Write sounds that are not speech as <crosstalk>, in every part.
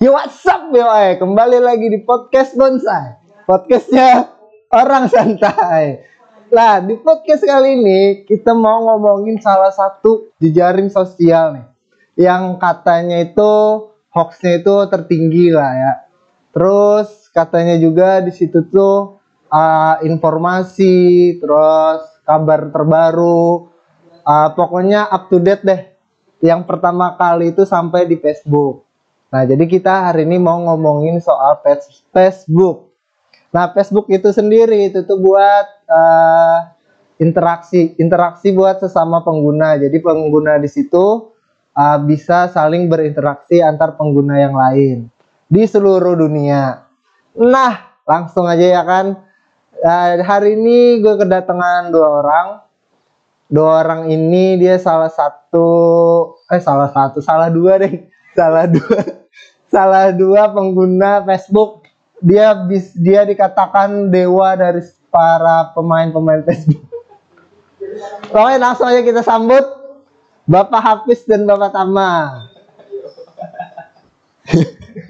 Yo what's up eh? Kembali lagi di podcast bonsai. Podcastnya orang santai. Lah di podcast kali ini kita mau ngomongin salah satu jejaring sosial nih yang katanya itu hoaxnya itu tertinggi lah ya. Terus katanya juga di situ tuh uh, informasi terus kabar terbaru uh, pokoknya up to date deh. Yang pertama kali itu sampai di Facebook Nah, jadi kita hari ini mau ngomongin soal Facebook. Nah, Facebook itu sendiri itu tuh buat uh, interaksi, interaksi buat sesama pengguna. Jadi pengguna di situ uh, bisa saling berinteraksi antar pengguna yang lain di seluruh dunia. Nah, langsung aja ya kan. Uh, hari ini gue kedatangan dua orang. Dua orang ini dia salah satu, eh salah satu, salah dua deh, <laughs> salah dua salah dua pengguna Facebook dia bis dia dikatakan dewa dari para pemain-pemain Facebook. Oke langsung aja kita sambut Bapak Hafiz dan Bapak Tama.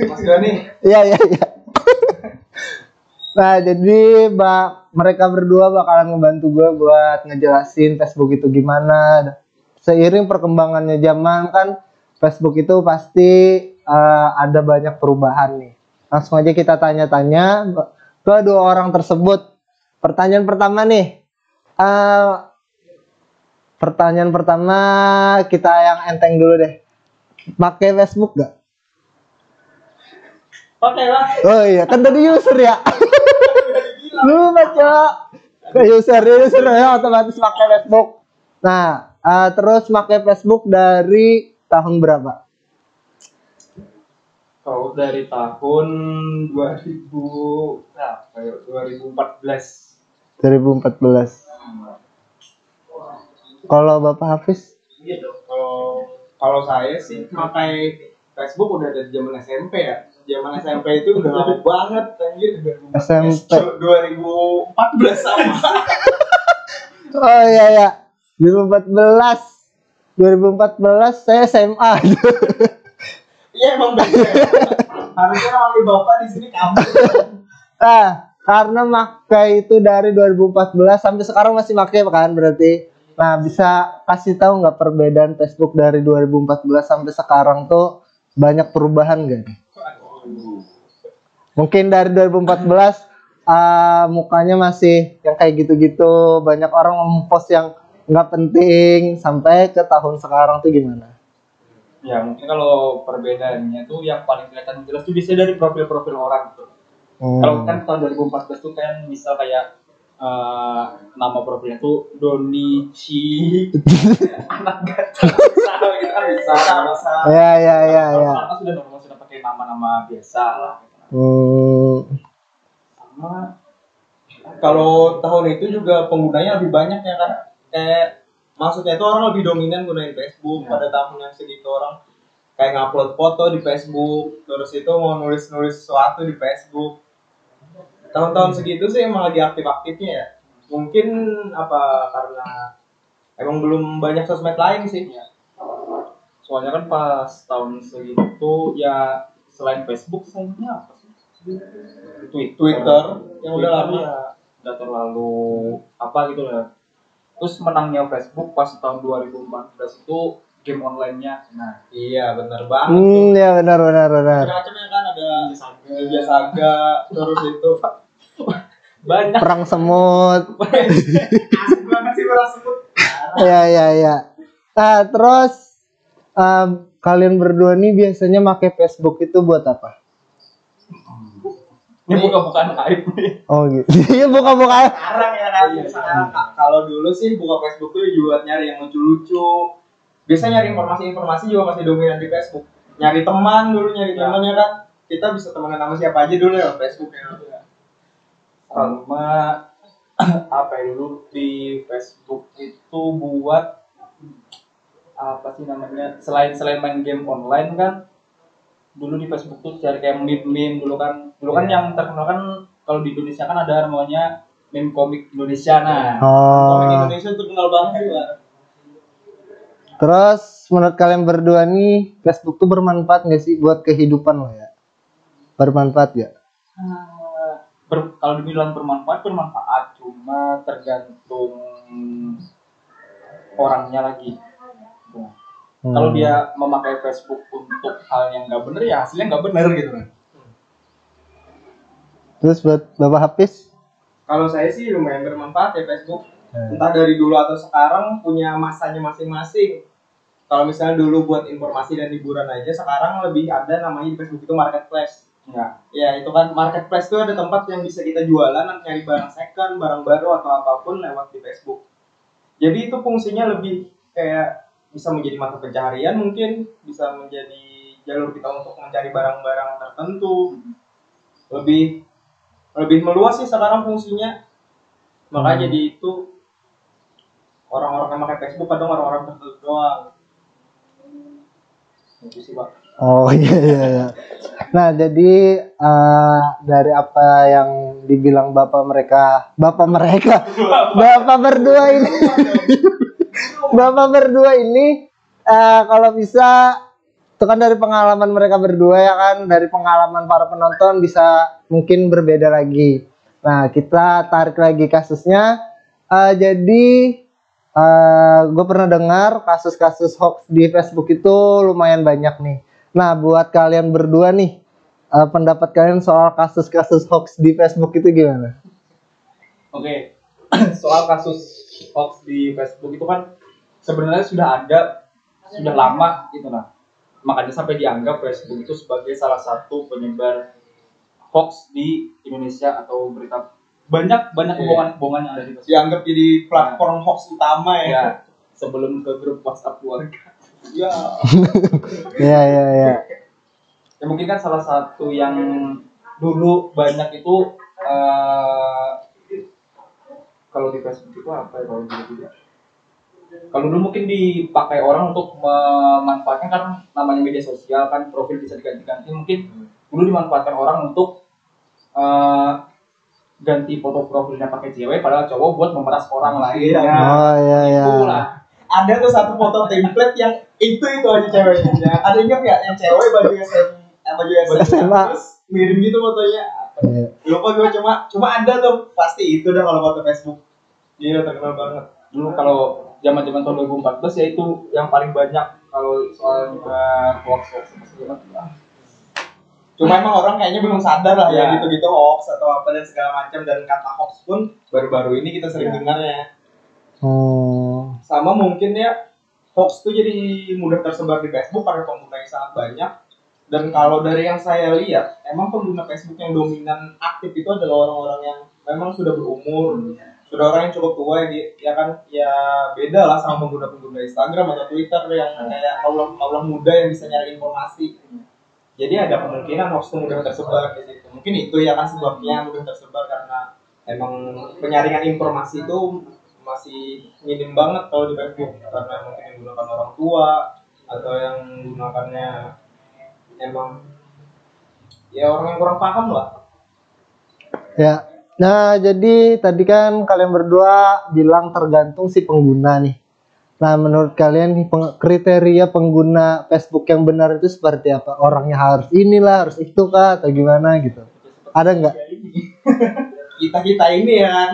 Mas Doni. Iya iya iya. Nah jadi mbak mereka berdua bakalan ngebantu gue buat ngejelasin Facebook itu gimana. Seiring perkembangannya zaman kan Facebook itu pasti uh, ada banyak perubahan nih. Langsung aja kita tanya-tanya ke dua orang tersebut. Pertanyaan pertama nih. Uh, pertanyaan pertama kita yang enteng dulu deh. Pakai Facebook gak? Pakai lah. Oh iya, kan tadi user ya. <laughs> Lu baca ke user, user ya otomatis pakai Facebook. Nah, uh, terus pakai Facebook dari tahun berapa? Kalau dari tahun 2000 berapa ya? 2014. 2014. Kalau Bapak Hafiz? Gitu. Kalau kalau saya sih pakai Facebook udah dari zaman SMP ya. Zaman SMP itu udah lama <laughs> banget anjir. SMP. 2014 sama. Oh iya ya. 2014. 2014 saya SMA. <laughs> Iya emang beda. Harusnya manggil bapak di sini kamu. ah, karena makai itu dari 2014 sampai sekarang masih pakai kan berarti. Nah, bisa kasih tahu nggak perbedaan Facebook dari 2014 sampai sekarang tuh banyak perubahan gak? Mungkin dari 2014 uh, mukanya masih yang kayak gitu-gitu, banyak orang mempost yang nggak penting sampai ke tahun sekarang tuh gimana? Ya mungkin kalau perbedaannya tuh yang paling kelihatan jelas tuh bisa dari profil-profil orang tuh. Hmm. Kalau kan tahun 2014 tuh kan misal kayak uh, nama profilnya tuh Donichi anak bisa gitu kan bisa bisa. Ya ya ya Kalau ya. sekarang sudah normal sudah pakai nama-nama biasa lah. Hmm. Sama kalau tahun itu juga penggunanya lebih banyak ya kan kayak maksudnya itu orang lebih dominan gunain Facebook. Ya. pada tahun yang segitu orang kayak ngupload foto di Facebook terus itu mau nulis-nulis sesuatu di Facebook. Tahun-tahun segitu sih emang lagi aktif-aktifnya ya. Mungkin apa karena emang belum banyak sosmed lain sih. Soalnya kan pas tahun segitu ya selain Facebook selanjutnya apa sih? Twitter, Twitter, yang udah lama. ya udah terlalu apa gitu lah terus menangnya Facebook pas tahun 2014 itu game online-nya nah Iya bener banget. Hmm, ya benar benar benar. Macam-macamnya kan ada Ninja Saga, terus itu <laughs> banyak Perang semut. <laughs> asik banget sih orang sebut. ya ya ya. Nah, terus um, kalian berdua nih biasanya pakai Facebook itu buat apa? Ini buka-bukaan aib nih Oh gitu. <laughs> Iya buka-buka. Sekarang ya kan, Iya. sekarang Kak. kalau dulu sih buka Facebook tuh buat nyari yang lucu-lucu. Biasanya nyari informasi-informasi juga masih dominan di Facebook. Nyari teman dulu, nyari Ya. teman ya kan. Kita bisa temenan sama siapa aja dulu ya Facebook ya. sama <clears throat> apa ya dulu di Facebook itu buat apa sih namanya selain selain main game online kan dulu di Facebook tuh cari kayak meme meme dulu kan dulu kan Iya. yang terkenal kan kalau di Indonesia kan ada namanya meme komik Indonesia nah Komik Oh. Indonesia terkenal banget juga. Terus menurut kalian berdua nih Facebook tuh bermanfaat nggak sih buat kehidupan lo ya? bermanfaat gak? Eh, ber- kalau dibilang bermanfaat bermanfaat cuma tergantung orangnya lagi Hmm. kalau dia memakai Facebook untuk hal yang nggak bener ya hasilnya nggak bener gitu kan Terus buat Bapak Hafiz? Kalau saya sih lumayan bermanfaat ya Facebook. Hmm. Entah dari dulu atau sekarang punya masanya masing-masing. Kalau misalnya dulu buat informasi dan hiburan aja, sekarang lebih ada namanya di Facebook itu marketplace. ya Ya itu kan marketplace itu ada tempat yang bisa kita jualan, nyari barang second, barang baru atau apa pun lewat di Facebook. Jadi itu fungsinya lebih kayak bisa menjadi mata pencaharian mungkin, bisa menjadi jalur kita untuk mencari barang-barang tertentu. Lebih lebih meluas sih sekarang fungsinya. Makanya Hmm. jadi itu orang-orang yang pakai Facebook kadang orang-orang tertentu doang. Itu sih pak. Oh <laughs> iya iya iya. Nah jadi eh, dari apa yang dibilang bapak mereka, bapak mereka, <laughs> bapak berdua ini, <laughs> bapak berdua ini eh, kalau bisa itu kan dari pengalaman mereka berdua ya kan, dari pengalaman para penonton bisa mungkin berbeda lagi. Nah kita tarik lagi kasusnya. Eh, jadi gue pernah dengar kasus-kasus hoax di Facebook itu lumayan banyak nih. Nah, buat kalian berdua nih, eh, pendapat kalian soal kasus-kasus hoax di Facebook itu gimana? Oke, <clears throat> soal kasus hoax di Facebook itu kan sebenarnya sudah ada sudah lama gitu nah. Makanya sampai dianggap Facebook itu sebagai salah satu penyebar hoax di Indonesia atau berita banyak banyak Iya. bohongan-bohongan yang ada di Facebook. Dianggap jadi platform hoax utama ya. Ya, sebelum ke grup WhatsApp keluarga. Ya. <laughs> Iya, iya, iya. Ya mungkin kan salah satu yang dulu banyak itu eh, kalau di Facebook itu apa ya kalau dulu tidak kalau dulu mungkin dipakai orang untuk memanfaatkan kan namanya media sosial kan profil bisa diganti-ganti mungkin dulu dimanfaatkan orang untuk eh, ganti foto profilnya pakai cewek padahal cowok buat memeras orang lain Iya. ya Oh iya iya. itulah Ada tuh satu foto template yang itu itu aja ceweknya. Ada ingat nggak yang cewek baju SM, eh, baju SMA, SMA. terus mirim gitu fotonya. Iya. Lupa gue cuma cuma ada tuh pasti itu dah kalau foto Facebook. Gila terkenal banget. dulu kalau zaman zaman tahun 2014 ya itu yang paling banyak kalau soal nyebar hoax hoax segala macam. Ah, Cuma emang orang kayaknya belum sadar lah ya gitu-gitu hoax atau apa dan segala macam dan kata hoax pun baru-baru ini kita sering Iya. dengarnya. Hmm. sama mungkin ya hoax tuh jadi mudah tersebar di Facebook karena penggunanya sangat banyak dan kalau dari yang saya lihat emang pengguna Facebook yang dominan aktif itu adalah orang-orang yang memang sudah berumur sudah orang yang cukup tua ya, di- ya kan ya beda lah sama pengguna-pengguna Instagram atau Twitter yang kayak kaulah kaulah muda yang bisa nyari informasi. Jadi ada kemungkinan hoax itu mudah tersebar di situ. Mungkin itu ya kan sebabnya mudah tersebar karena emang penyaringan informasi itu masih minim banget kalau di Facebook. Karena mungkin yang digunakan orang tua atau yang menggunakannya emang ya orang yang kurang paham lah. Ya. Nah, jadi tadi kan kalian berdua bilang tergantung si pengguna nih. Nah, menurut kalian nih peng- kriteria pengguna Facebook yang benar itu seperti apa? Orangnya harus inilah, harus itu kah atau gimana gitu? Ada nggak? kita kita ini ya kan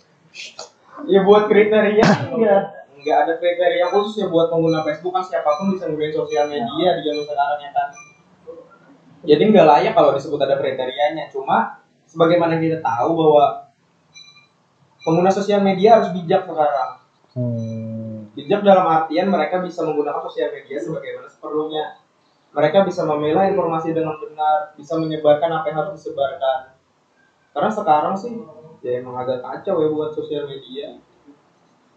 <laughs> ya buat kriteria <laughs> enggak nggak ada kriteria khusus ya buat pengguna Facebook kan siapa pun bisa gunain sosial media di zaman sekarang ya kan jadi nggak layak kalau disebut ada kriterianya cuma sebagaimana kita tahu bahwa pengguna sosial media harus bijak sekarang Hmm. bijak dalam artian mereka bisa menggunakan sosial media sebagaimana seperlunya mereka bisa memilah informasi dengan benar bisa menyebarkan apa yang harus disebarkan karena sekarang sih ya emang agak kacau ya buat sosial media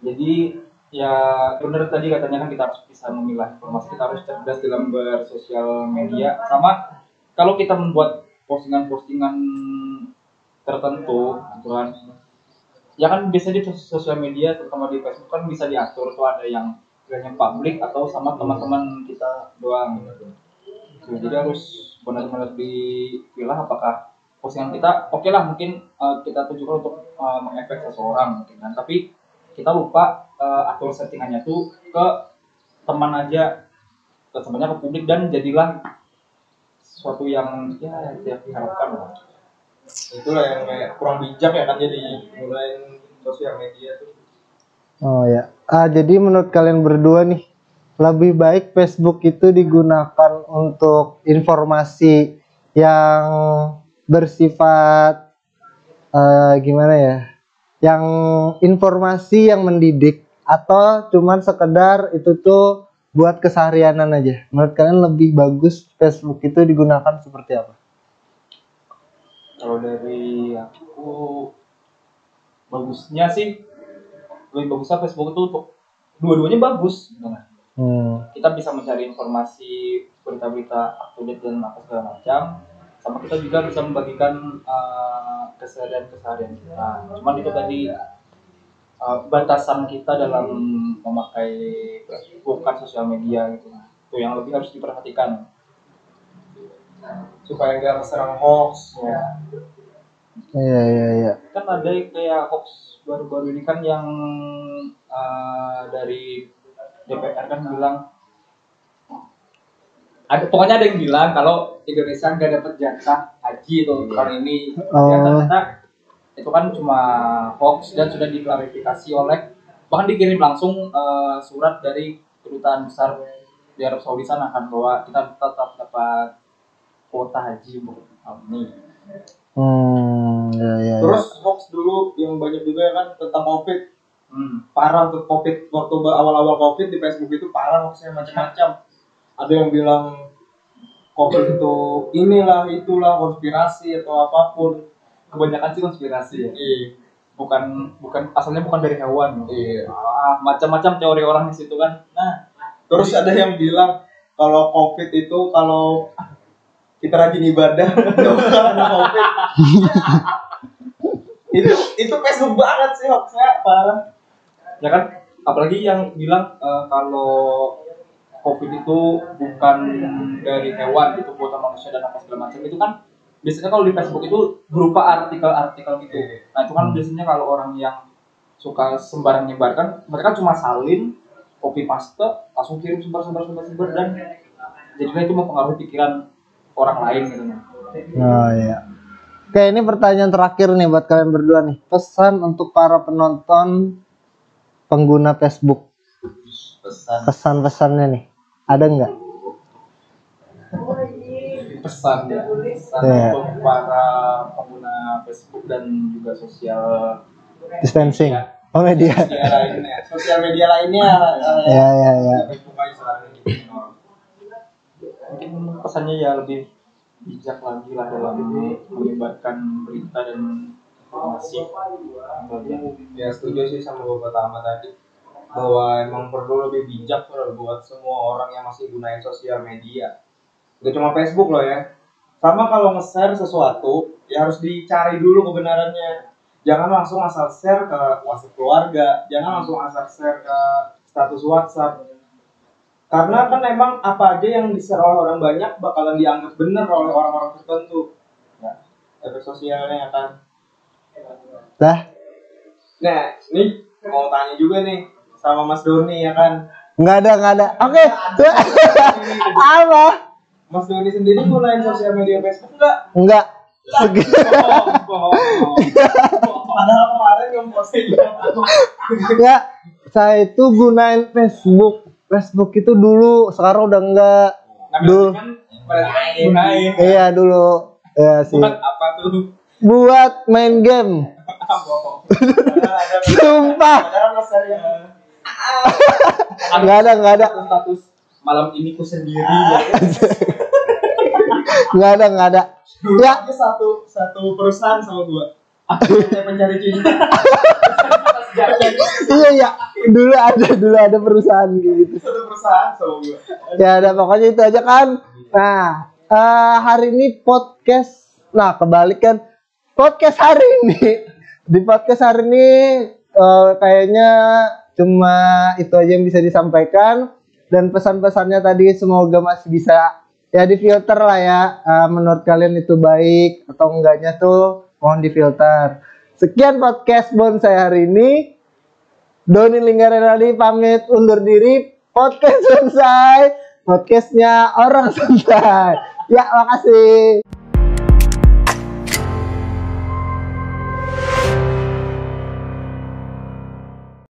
Jadi ya benar tadi katanya kan kita harus bisa memilah informasi, kita harus cerdas dalam bersosial media. Sama kalau kita membuat postingan-postingan tertentu, gitu kan. Ya kan biasanya di sos- sosial media terutama di Facebook kan bisa diatur tuh ada yang yang publik atau sama teman-teman kita doang gitu. Tuh, Jadi harus benar-benar dipilah apakah postingan kita oke lah mungkin eh, kita tujukan untuk eh, mengefek seseorang mungkin kan tapi kita lupa eh, atur settingannya tuh ke teman aja ke temannya ke publik dan jadilah sesuatu yang ya yang diharapkan lah. Itulah yang kayak kurang bijak ya kan jadi mulai sosial media tuh Oh ya. Ah, jadi menurut kalian berdua nih, lebih baik Facebook itu digunakan untuk informasi yang bersifat eh, gimana ya? Yang informasi yang mendidik atau cuman sekedar itu tuh buat keseharianan aja. Menurut kalian lebih bagus Facebook itu digunakan seperti apa? Kalau dari aku bagusnya sih lebih bagusnya Facebook itu untuk dua-duanya bagus. Sebenarnya. Hmm. kita bisa mencari informasi berita-berita up to date dan apa segala macam. Sama kita juga bisa membagikan uh, keseharian-keseharian kita. Cuman itu tadi uh, batasan kita dalam memakai Facebook kan sosial media gitu. Itu yang lebih harus diperhatikan supaya nggak keserang hoax. Ya. Iya iya iya. kan ada kayak hoax baru-baru ini kan yang uh, dari DPR kan bilang ada pokoknya ada yang bilang kalau Indonesia nggak dapat jatah haji itu tahun ini. Oh. ya ternyata itu kan cuma hoax dan sudah diklarifikasi oleh bahkan dikirim langsung uh, surat dari kedutaan besar di Arab Saudi sana kan bahwa kita tetap dapat kuota haji untuk Hmm, ya ya. ya. terus hoax dulu yang banyak juga ya kan tentang covid. Hmm. parah tuh covid. Waktu awal-awal covid di Facebook itu parah hoaxnya macam-macam. Ada yang bilang covid itu inilah itulah konspirasi atau apa pun. Kebanyakan sih konspirasi ya. Iya. Bukan bukan asalnya bukan dari hewan. Iya. Ah, macam-macam teori orang di situ kan. Nah terus ada yang bilang kalau covid itu kalau kita rajin ibadah. <laughs> <laughs> Itu itu Facebook banget sih hoaxnya parah. Ya kan? Apalagi yang bilang eh, kalau covid itu bukan dari hewan itu buatan manusia dan apa segala macam. Itu kan biasanya kalau di Facebook itu berupa artikel-artikel gitu. Nah itu kan biasanya kalau orang yang suka sembarang nyebarkan mereka cuma salin copy paste langsung kirim sebar sebar sebar sebar dan jadinya itu mempengaruhi pikiran orang lain gitu Oh iya. Oke, ini pertanyaan terakhir nih buat kalian berdua nih. Pesan untuk para penonton pengguna Facebook. pesan Pesan-pesannya nih. Ada nggak? pesan ya pesan Iya. untuk para pengguna Facebook dan juga sosial Distancing. Oh media. media lainnya sosial media lainnya Ya ya ya. Facebook aja selalu gitu. Mungkin pesannya ya lebih bijak lagi lah dalam menyebarkan berita dan informasi. Ya setuju sih sama bapak Tama tadi bahwa emang perlu lebih bijak buat semua orang yang masih gunain sosial media. Gak cuma Facebook loh ya. Sama kalau nge-share sesuatu ya harus dicari dulu kebenarannya. Jangan langsung asal share ke WhatsApp keluarga jangan langsung asal share ke status WhatsApp karena kan emang apa aja yang di-share oleh orang banyak bakalan dianggap benar oleh orang-orang tertentu ya, efek sosialnya kan Dah, Nah, ini mau tanya juga nih sama Mas Doni ya kan. nggak ada nggak ada. Oke. <laughs> Apa? Mas Doni sendiri gunain sosial media Facebook enggak? Enggak. Padahal kemarin yang posting Enggak. Saya itu gunain Facebook. Facebook itu dulu, sekarang udah enggak. Dulu. kan berarti gunain Iya dulu. Ya sih. bukan apa tuh Buat main game. <laughs> Sumpah. Enggak <laughs> ada, enggak ada. status malam ini ku sendiri <laughs> Enggak ada, enggak ada. Ya. satu satu perusahaan sama gua. Saya pencari cinta. Iya iya. Dulu ada, dulu ada perusahaan gitu. Satu perusahaan sama gua. Ya ada pokoknya itu aja kan. Nah, eh, hari ini podcast. Nah, kebalik kan podcast hari ini. Di podcast hari ini eh, kayaknya cuma itu aja yang bisa disampaikan dan pesan-pesannya tadi semoga masih bisa ya difilter lah ya. Eh, menurut kalian itu baik atau enggaknya tuh mohon difilter. Sekian podcast bonsai hari ini. Doni Linggarenaldi pamit undur diri podcast selesai podcastnya orang santai Ya, makasih.